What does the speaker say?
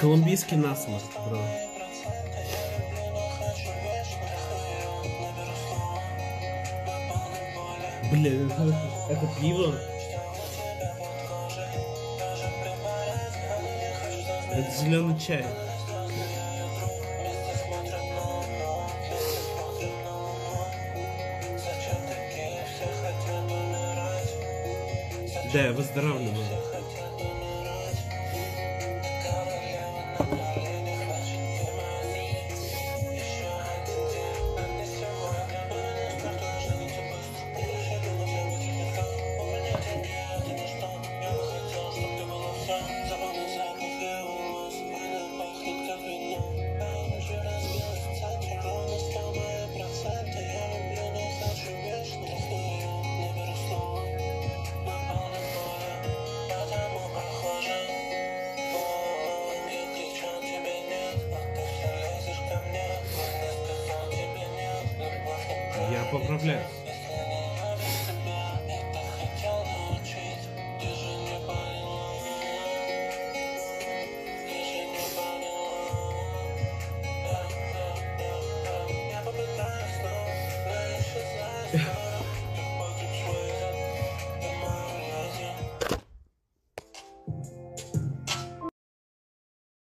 Колумбийский насморк, бро. Блин, это пиво. Это зеленый чай. Да, я выздоравливаю. Я поправляюсь.